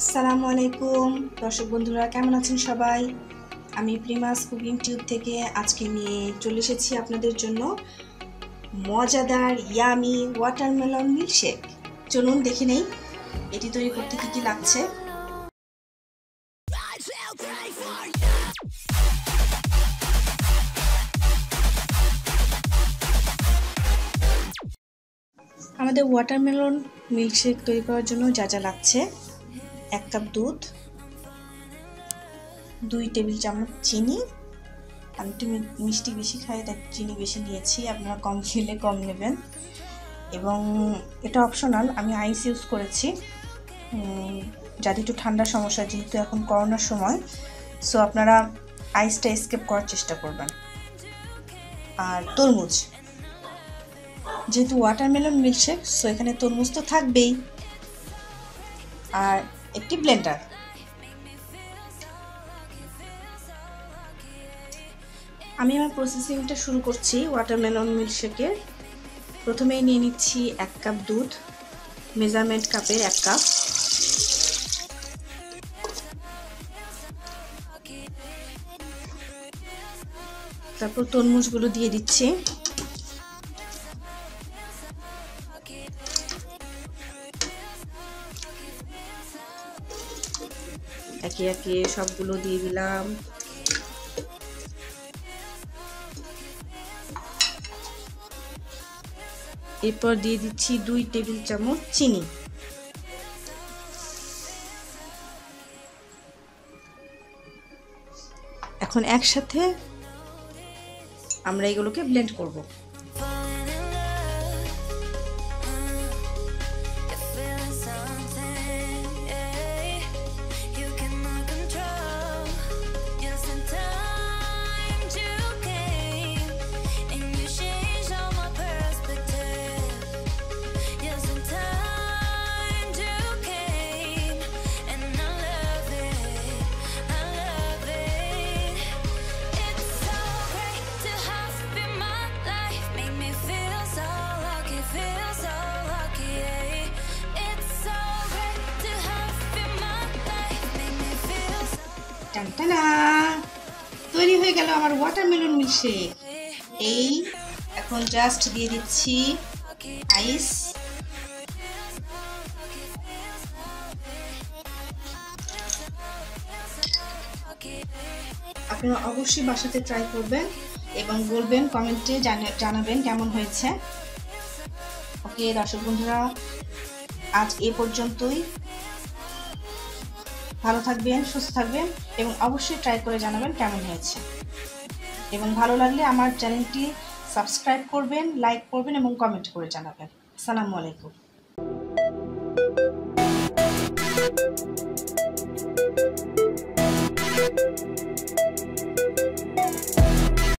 আসসালামু আলাইকুম। দর্শক বন্ধুরা, কেমন আছেন সবাই? আমি প্রিমাস কুকিং টিউব থেকে আজকে নিয়ে চলে এসেছি আপনাদের জন্য মজাদার ইয়ামি ওয়াটারমেলন মিল্কশেক চলুন দেখে নেই, এটি তৈরি করতে কী কী লাগছে। আমাদের ওয়াটারমেলন মিল্কশেক তৈরি করার জন্য যা যা লাগছে। এক কাপ দুধ, দুই টেবিল চামচ চিনি। আমি একটু মিষ্টি বেশি খাই, তাই চিনি বেশি নিয়েছি, আপনারা কম খেলে কম নেবেন। এবং এটা অপশনাল আমি আইস ইউজ করেছি। যাতে একটু ঠান্ডার সমস্যা, যেহেতু এখন করোনার সময় সো আপনারা আইসটা স্কেপ করার চেষ্টা করবেন। আর তরমুজ, যেহেতু ওয়াটারমেলন মিল্কশেক সো এখানে তরমুজ তো থাকবেই। আর একটি ব্লেন্ডার। আমি আমার প্রসেসিংটা শুরু করছি ওয়াটারমেলন মিল্কশেকের প্রথমেই নিয়ে নিচ্ছি এক কাপ দুধ মেজারমেন্ট কাপের এক কাপ। তারপর তরমুজগুলো দিয়ে দিচ্ছি। একে একে সবগুলো দিয়ে দিলাম। এরপর দিয়ে দিচ্ছি দুই টেবিল চামচ চিনি। এখন একসাথে আমরা এগুলোকে ব্লেন্ড করব। তৈরি হয়ে গেল আমার ওয়াটারমেলন মিল্কশেক এই, এখন জাস্ট দিয়ে দিচ্ছি আইস আপনারা অবশ্যই বাসাতে ট্রাই করবেন এবং বলবেন কমেন্টে জানাবেন কেমন হয়েছে। ওকে দর্শক বন্ধুরা, আজ এ পর্যন্তই। ভালো থাকবেন, সুস্থ থাকবেন এবং অবশ্যই ট্রাই করে জানাবেন কেমন হয়েছে। এবং ভালো লাগলে আমার চ্যানেলটি সাবস্ক্রাইব করবেন লাইক করবেন এবং কমেন্ট করে জানাবেন। আসসালামু আলাইকুম।